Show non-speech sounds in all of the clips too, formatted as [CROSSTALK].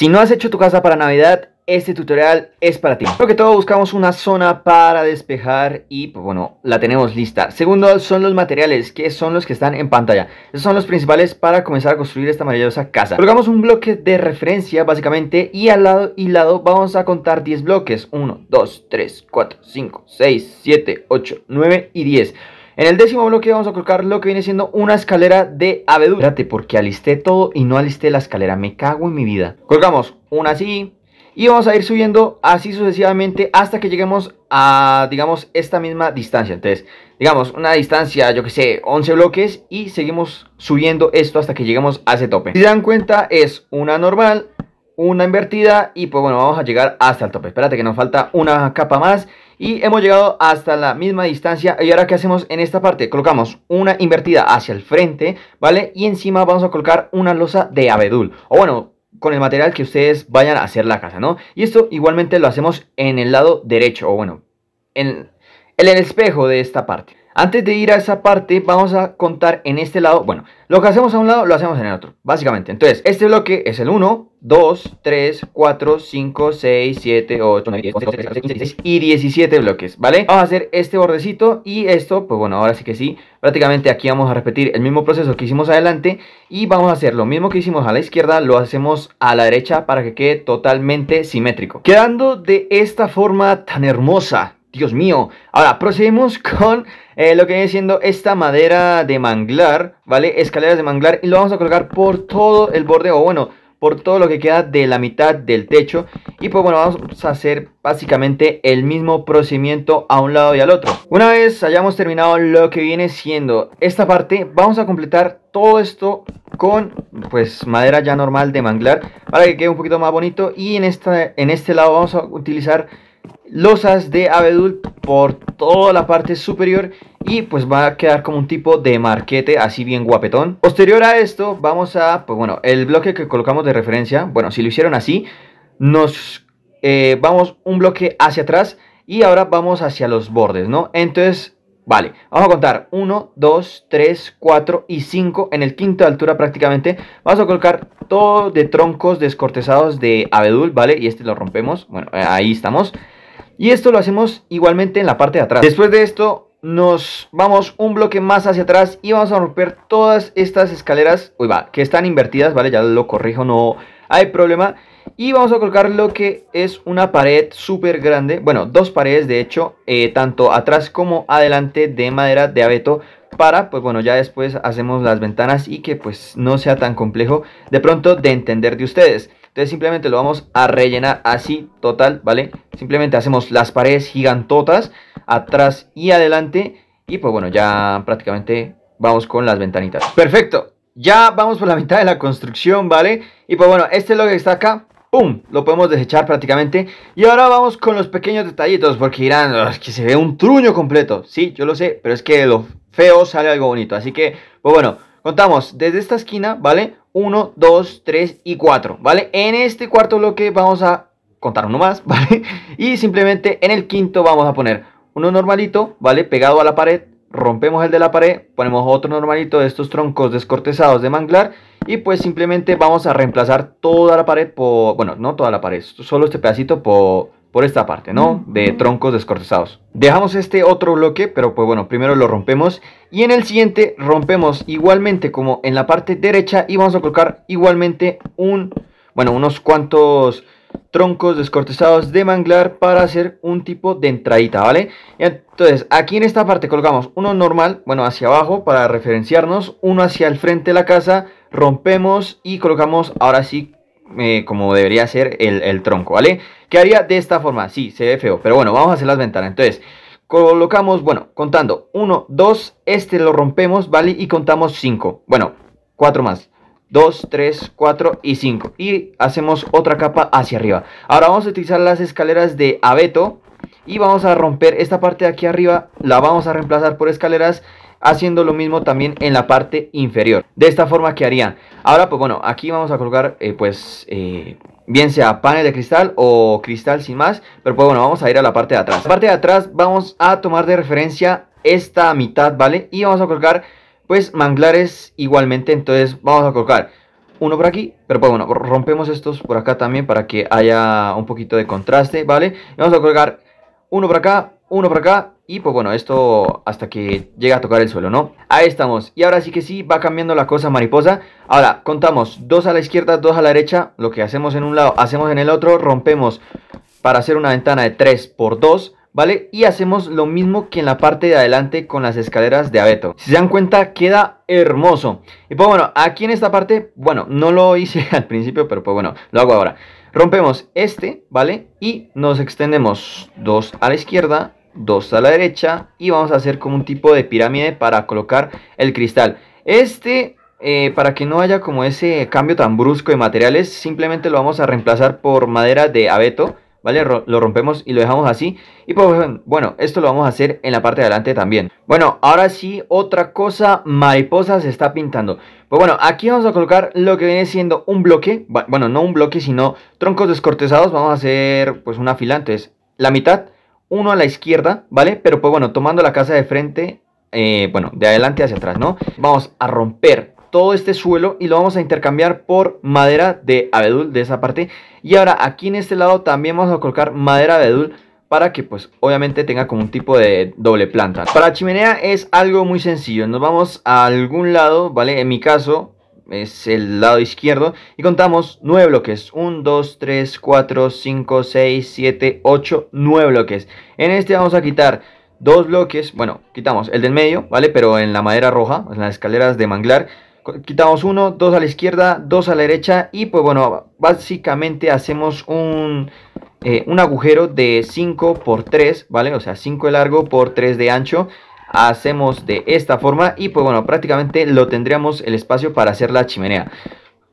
Si no has hecho tu casa para Navidad, este tutorial es para ti. Primero que todo buscamos una zona para despejar y pues bueno, la tenemos lista. Segundo son los materiales que son los que están en pantalla. Esos son los principales para comenzar a construir esta maravillosa casa. Colocamos un bloque de referencia básicamente y al lado y lado vamos a contar 10 bloques. 1, 2, 3, 4, 5, 6, 7, 8, 9 y 10. En el décimo bloque vamos a colocar lo que viene siendo una escalera de abedul. Espérate, porque alisté todo y no alisté la escalera. Me cago en mi vida. Colocamos una así, y vamos a ir subiendo así sucesivamente hasta que lleguemos a, digamos, esta misma distancia. Entonces, digamos, una distancia, yo que sé, 11 bloques y seguimos subiendo esto hasta que lleguemos a ese tope. Si se dan cuenta, es una normal, una invertida y pues bueno, vamos a llegar hasta el tope. Espérate que nos falta una capa más y hemos llegado hasta la misma distancia. Y ahora, ¿qué hacemos en esta parte? Colocamos una invertida hacia el frente, ¿vale? Y encima vamos a colocar una losa de abedul. O bueno, con el material que ustedes vayan a hacer la casa, ¿no? Y esto igualmente lo hacemos en el lado derecho, o bueno, en, el espejo de esta parte. Antes de ir a esa parte, vamos a contar en este lado, bueno, lo que hacemos a un lado, lo hacemos en el otro, básicamente. Entonces, este bloque es el 1, 2, 3, 4, 5, 6, 7, 8, 9, 10, 11, 12, 13, 14, 15, 16 y 17 bloques, ¿vale? Vamos a hacer este bordecito y esto, pues bueno, ahora sí que sí, prácticamente aquí vamos a repetir el mismo proceso que hicimos adelante y vamos a hacer lo mismo que hicimos a la izquierda, lo hacemos a la derecha para que quede totalmente simétrico. Quedando de esta forma tan hermosa, Dios mío. Ahora, procedemos [LAUGHS] con eh, lo que viene siendo esta madera de manglar, ¿vale? Escaleras de manglar y lo vamos a colocar por todo el borde, o bueno, por todo lo que queda de la mitad del techo. Y pues bueno, vamos a hacer básicamente el mismo procedimiento a un lado y al otro. Una vez hayamos terminado lo que viene siendo esta parte, vamos a completar todo esto con pues madera ya normal de manglar para que quede un poquito más bonito. Y en, esta, en este lado vamos a utilizar losas de abedul por toda la parte superior y pues va a quedar como un tipo de marquete así bien guapetón. Posterior a esto vamos a, pues bueno, el bloque que colocamos de referencia, bueno, si lo hicieron así, nos eh, vamos un bloque hacia atrás y ahora vamos hacia los bordes, ¿no? Entonces, vale, vamos a contar 1, 2, 3, 4 y 5 en el quinto de altura prácticamente. Vamos a colocar todo de troncos descortezados de abedul, ¿vale? Y este lo rompemos, bueno, ahí estamos. Y esto lo hacemos igualmente en la parte de atrás. Después de esto nos vamos un bloque más hacia atrás y vamos a romper todas estas escaleras, uy va, que están invertidas, ¿vale? Ya lo corrijo, no hay problema. Y vamos a colocar lo que es una pared súper grande, bueno, dos paredes de hecho, eh, tanto atrás como adelante de madera de abeto para, pues bueno, ya después hacemos las ventanas y que pues no sea tan complejo de pronto de entender de ustedes. Entonces simplemente lo vamos a rellenar así, total, ¿vale? Simplemente hacemos las paredes gigantotas atrás y adelante. Y pues bueno, ya prácticamente vamos con las ventanitas. Perfecto, ya vamos por la [LAUGHS] mitad de la construcción, ¿vale? Y pues bueno, este es lo que está acá. ¡Pum! Lo podemos desechar prácticamente. Y ahora vamos con los pequeños detallitos. Porque dirán, oh, es que se ve un truño completo. Sí, yo lo sé, pero es que lo feo sale algo bonito. Así que, pues bueno, contamos desde esta esquina, ¿vale? 1, 2, 3 y 4, ¿vale? En este cuarto bloque vamos a contar uno más, [LAUGHS] ¿vale? Y simplemente en el quinto vamos a poner uno normalito, ¿vale? Pegado a la pared, rompemos el de la pared, ponemos otro normalito de estos troncos descortezados de manglar y pues simplemente vamos a reemplazar toda la pared por, bueno, no toda la pared, solo este pedacito por por esta parte, ¿no? De troncos descortezados. Dejamos este otro bloque, pero pues bueno, primero lo rompemos. Y en el siguiente rompemos igualmente como en la parte derecha y vamos a colocar igualmente un, bueno, unos cuantos troncos descortezados de manglar para hacer un tipo de entradita, ¿vale? Entonces, aquí en esta parte colocamos uno normal, bueno, hacia abajo para referenciarnos, uno hacia el frente de la casa, rompemos y colocamos ahora sí eh, como debería ser el, tronco, ¿vale? Quedaría de esta forma, sí, se ve feo, pero bueno, vamos a hacer las ventanas. Entonces, colocamos, bueno, contando 1, 2, este lo rompemos, ¿vale? Y contamos 5, bueno, 4 más. 2, 3, 4 y 5. Y hacemos otra capa hacia arriba. Ahora vamos a utilizar las escaleras de abeto. Y vamos a romper esta parte de aquí arriba. La vamos a reemplazar por escaleras haciendo lo mismo también en la parte inferior. De esta forma quedaría. Ahora, pues bueno, aquí vamos a colocar, eh, pues, eh, bien sea panel de cristal o cristal sin más. Pero pues bueno, vamos a ir a la parte de atrás. La parte de atrás vamos a tomar de referencia esta mitad, ¿vale? Y vamos a colocar, pues, manglares igualmente. Entonces vamos a colocar uno por aquí, pero pues bueno, rompemos estos por acá también para que haya un poquito de contraste, ¿vale? vamos a colgar uno por acá, uno por acá y pues bueno, esto hasta que llega a tocar el suelo, ¿no? Ahí estamos. Y ahora sí que sí, va cambiando la cosa mariposa. Ahora, contamos dos a la izquierda, dos a la derecha. Lo que hacemos en un lado, hacemos en el otro. Rompemos para hacer una ventana de 3 por 2. ¿Vale? Y hacemos lo mismo que en la parte de adelante con las escaleras de abeto. Si se dan cuenta, queda hermoso. Y pues bueno, aquí en esta parte, bueno, no lo hice [LAUGHS] al principio, pero pues bueno, lo hago ahora. Rompemos este, ¿vale? Y nos extendemos dos a la izquierda, dos a la derecha y vamos a hacer como un tipo de pirámide para colocar el cristal. Este, eh, para que no haya como ese cambio tan brusco de materiales, simplemente lo vamos a reemplazar por madera de abeto, ¿vale? lo rompemos y lo dejamos así. Y pues bueno, esto lo vamos a hacer en la parte de adelante también. Bueno, ahora sí, otra cosa mariposa se está pintando. Pues bueno, aquí vamos a colocar lo que viene siendo un bloque, bueno, no un bloque, sino troncos descortezados. Vamos a hacer pues una fila, entonces la mitad uno a la izquierda, ¿vale? Pero pues bueno, tomando la casa de frente, eh, bueno, de adelante hacia atrás, ¿no? Vamos a romper todo este suelo y lo vamos a intercambiar por madera de abedul de esa parte. Y ahora aquí en este lado también vamos a colocar madera de abedul para que pues obviamente tenga como un tipo de doble planta. Para la chimenea es algo muy sencillo, nos vamos a algún lado, ¿vale? En mi caso es el lado izquierdo y contamos 9 bloques 1, 2, 3, 4, 5, 6, 7, 8, 9 bloques en este vamos a quitar dos bloques, bueno, quitamos el del medio, ¿vale? Pero en la madera roja, en las escaleras de manglar quitamos uno, dos a la izquierda, dos a la derecha y pues bueno, básicamente hacemos un, eh, un agujero de 5 por 3, ¿vale? O sea, 5 de largo por 3 de ancho hacemos de esta forma y pues bueno, prácticamente lo tendríamos el espacio para hacer la chimenea.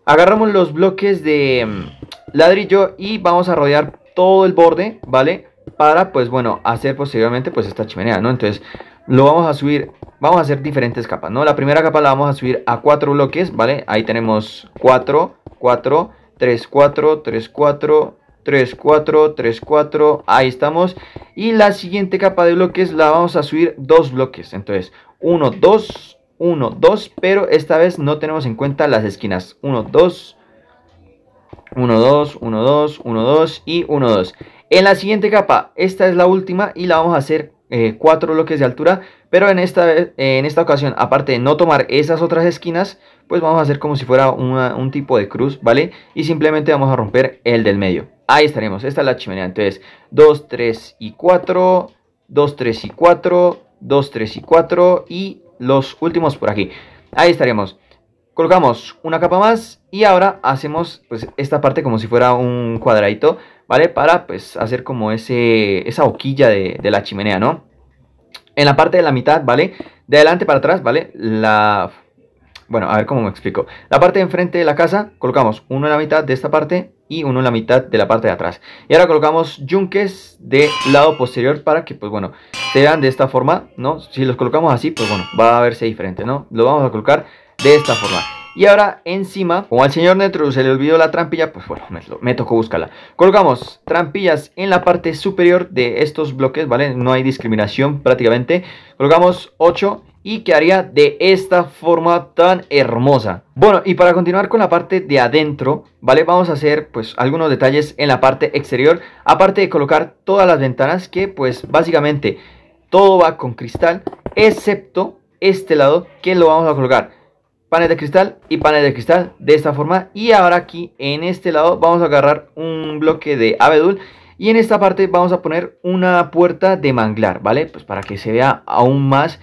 Agarramos los bloques de mm, ladrillo y vamos a rodear todo el borde, ¿vale? Para pues bueno, hacer posteriormente pues esta chimenea, ¿no? Entonces lo vamos a subir, vamos a hacer diferentes capas, ¿no? La primera capa la vamos a subir a cuatro bloques, ¿vale? Ahí tenemos 4, 4, 3, 4, 3, 4, 3, 4, 3, 4, ahí estamos. Y la siguiente capa de bloques la vamos a subir dos bloques. Entonces, 1, 2, 1, 2, pero esta vez no tenemos en cuenta las esquinas. 1, 2, 1, 2, 1, 2, 1, 2 y 1, 2. En la siguiente capa, esta es la última y la vamos a hacer eh, cuatro bloques de altura. Pero en esta, en esta ocasión, aparte de no tomar esas otras esquinas, pues vamos a hacer como si fuera un tipo de cruz, ¿vale? Y simplemente vamos a romper el del medio. Ahí estaremos, esta es la chimenea. Entonces, 2, 3 y 4, 2, 3 y 4, 2, 3 y 4 y los últimos por aquí. Ahí estaremos. Colocamos una capa más y ahora hacemos pues esta parte como si fuera un cuadradito, ¿vale? Para pues hacer como ese, esa boquilla de, de la chimenea, ¿no? En la parte de la mitad, ¿vale? De adelante para atrás, ¿vale? La bueno, a ver cómo me explico. La parte de enfrente de la casa, colocamos uno en la mitad de esta parte y uno en la mitad de la parte de atrás. Y ahora colocamos yunques de lado posterior para que, pues bueno, se vean de esta forma, ¿no? Si los colocamos así, pues bueno, va a verse diferente, ¿no? Lo vamos a colocar de esta forma. Y ahora encima, como al señor Netru se le olvidó la trampilla, pues bueno, me, tocó buscarla. Colocamos trampillas en la parte superior de estos bloques, ¿vale? No hay discriminación prácticamente. Colocamos 8 y quedaría de esta forma tan hermosa. Bueno, y para continuar con la parte de adentro, ¿vale? Vamos a hacer pues algunos detalles en la parte exterior, aparte de colocar todas las ventanas que pues básicamente todo va con cristal, excepto este lado que lo vamos a colocar panes de cristal y panes de cristal de esta forma y ahora aquí en este lado vamos a agarrar un bloque de abedul y en esta parte vamos a poner una puerta de manglar, ¿vale? Pues para que se vea aún más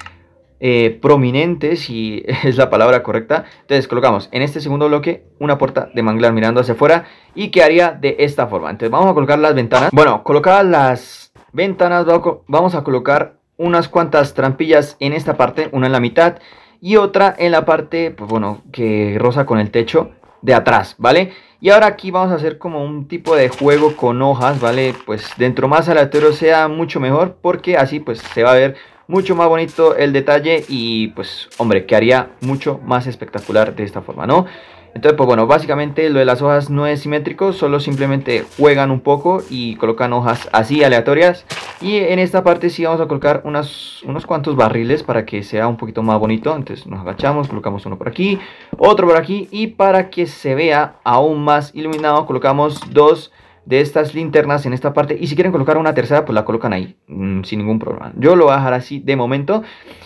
eh, prominente, si [LAUGHS] es la palabra correcta. Entonces colocamos en este segundo bloque una puerta de manglar mirando hacia afuera y quedaría de esta forma. Entonces vamos a colocar las ventanas. Bueno, colocadas las ventanas, vamos a colocar unas cuantas trampillas en esta parte, una en la mitad y otra en la parte, pues bueno, que rosa con el techo de atrás, ¿vale? Y ahora aquí vamos a hacer como un tipo de juego con hojas, ¿vale? Pues dentro más aleatorio sea mucho mejor porque así pues se va a ver mucho más bonito el detalle y pues hombre, quedaría mucho más espectacular de esta forma, ¿no? Entonces, pues bueno, básicamente lo de las hojas no es simétrico, solo simplemente juegan un poco y colocan hojas así aleatorias. Y en esta parte sí vamos a colocar unos cuantos barriles para que sea un poquito más bonito. Entonces nos agachamos, colocamos uno por aquí, otro por aquí. Y para que se vea aún más iluminado colocamos dos de estas linternas en esta parte. Y si quieren colocar una tercera pues la colocan ahí mm, sin ningún problema. Yo lo voy a dejar así de momento.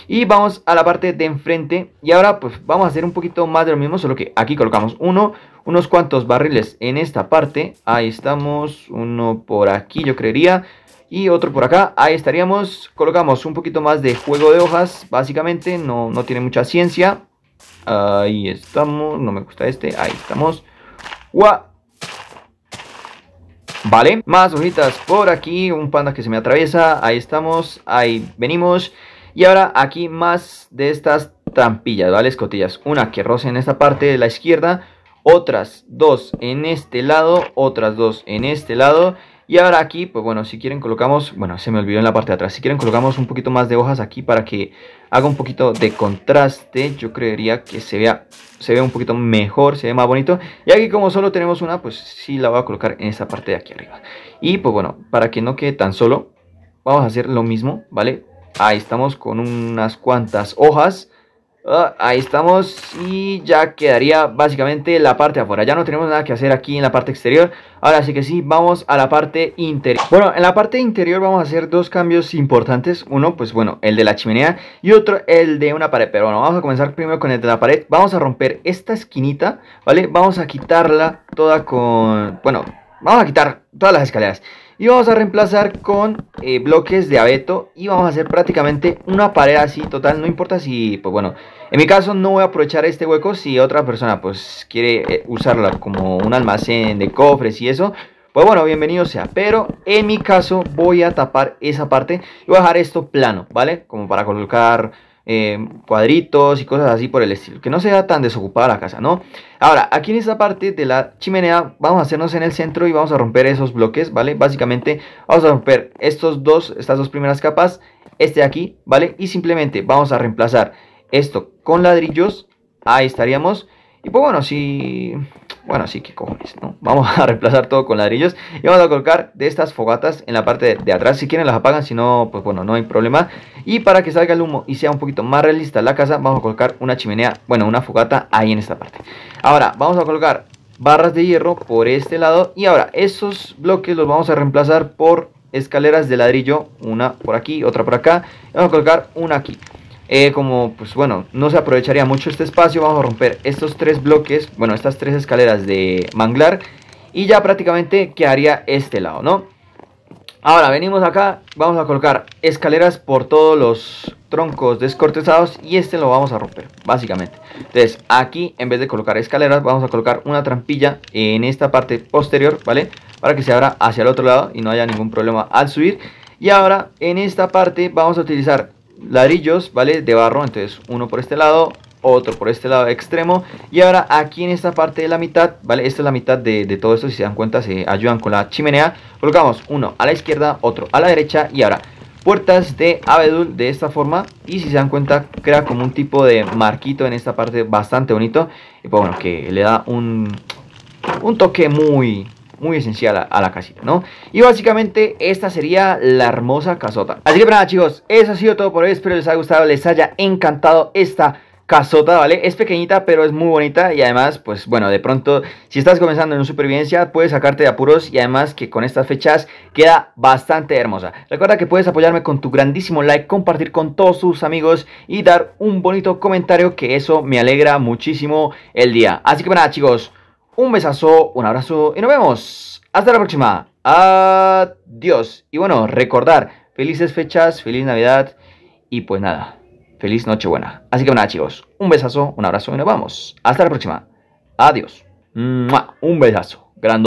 Y vamos a la parte de enfrente. Y ahora pues vamos a hacer un poquito más de lo mismo solo que aquí colocamos uno unos cuantos barriles en esta parte. Ahí estamos uno por aquí yo creería y otro por acá, ahí estaríamos, colocamos un poquito más de juego de hojas, básicamente, no, no tiene mucha ciencia, ahí estamos, no me gusta este, ahí estamos, Vale, más hojitas por aquí, un panda que se me atraviesa, ahí estamos, ahí venimos. Y ahora aquí más de estas trampillas, ¿vale? Escotillas, una que roce en esta parte de la izquierda, otras dos en este lado, otras dos en este lado y ahora aquí, pues bueno, si quieren colocamos, bueno, se me olvidó en la parte de atrás. Si quieren colocamos un poquito más de hojas aquí para que haga un poquito de contraste. Yo creería que se vea, se ve un poquito mejor, se ve más bonito. Y aquí como solo tenemos una, pues sí la voy a colocar en esa parte de aquí arriba. Y pues bueno, para que no quede tan solo, vamos a hacer lo mismo, ¿vale? Ahí estamos con unas cuantas hojas. Ah, ahí estamos y ya quedaría básicamente la parte de afuera. Ya no tenemos nada que hacer aquí en la parte exterior. Ahora sí que sí, vamos a la parte interior. Bueno, en la parte interior vamos a hacer dos cambios importantes. Uno, pues bueno, el de la chimenea Y otro, el de una pared. Pero bueno, vamos a comenzar primero con el de la pared. Vamos a romper esta esquinita, ¿vale? Vamos a quitarla toda con... Bueno, vamos a quitar todas las escaleras y vamos a reemplazar con eh, bloques de abeto y vamos a hacer prácticamente una pared así total, no importa si, pues bueno, en mi caso no voy a aprovechar este hueco si otra persona pues quiere eh, usarla como un almacén de cofres y eso, pues bueno, bienvenido sea, pero en mi caso voy a tapar esa parte y voy a dejar esto plano, ¿vale? Como para colocar eh, cuadritos y cosas así por el estilo. Que no sea tan desocupada la casa, ¿no? Ahora, aquí en esta parte de la chimenea vamos a hacernos en el centro y vamos a romper esos bloques, ¿vale? Básicamente vamos a romper estos dos, estas dos primeras capas, este de aquí, ¿vale? Y simplemente vamos a reemplazar esto con ladrillos, ahí estaríamos. Y pues bueno, si bueno, sí, que cojones, ¿no? [LAUGHS] Vamos a reemplazar todo con ladrillos y vamos a colocar de estas fogatas en la parte de, atrás. Si quieren las apagan, si no, pues bueno, no hay problema. Y para que salga el humo y sea un poquito más realista la casa, vamos a colocar una chimenea, bueno, una fogata ahí en esta parte. Ahora, vamos a colocar barras de hierro por este lado. Y ahora, esos bloques los vamos a reemplazar por escaleras de ladrillo. Una por aquí, otra por acá. vamos a colocar una aquí. Eh, como pues bueno, no se aprovecharía mucho este espacio, vamos a romper estos tres bloques, bueno, estas tres escaleras de manglar y ya prácticamente quedaría este lado, ¿no? Ahora venimos acá, vamos a colocar escaleras por todos los troncos descortezados y este lo vamos a romper, básicamente. Entonces aquí en vez de colocar escaleras vamos a colocar una trampilla en esta parte posterior, ¿vale? Para que se abra hacia el otro lado y no haya ningún problema al subir. Y ahora en esta parte vamos a utilizar ladrillos, ¿vale? De barro, entonces uno por este lado, otro por este lado extremo y ahora aquí en esta parte de la mitad, ¿vale? Esta es la mitad de, todo esto, si se dan cuenta se ayudan con la chimenea colocamos uno a la izquierda, otro a la derecha y ahora puertas de abedul de esta forma y si se dan cuenta crea como un tipo de marquito en esta parte bastante bonito y pues bueno, que le da un, un toque muy, muy esencial a, la casita, ¿no? Y básicamente esta sería la hermosa casota. Así que nada chicos, eso ha sido todo por hoy, espero les haya gustado, les haya encantado esta casota, ¿vale? Es pequeñita, pero es muy bonita y además, pues bueno, de pronto, si estás comenzando en supervivencia, puedes sacarte de apuros y además que con estas fechas queda bastante hermosa. Recuerda que puedes apoyarme con tu grandísimo like, compartir con todos tus amigos y dar un bonito comentario que eso me alegra muchísimo el día. Así que nada chicos, un besazo, un abrazo y nos vemos. Hasta la próxima. Adiós. Y bueno, recordar, felices fechas, feliz Navidad y pues nada, feliz Nochebuena. Así que nada chicos, un besazo, un abrazo y nos vemos. Hasta la próxima. Adiós. Un besazo.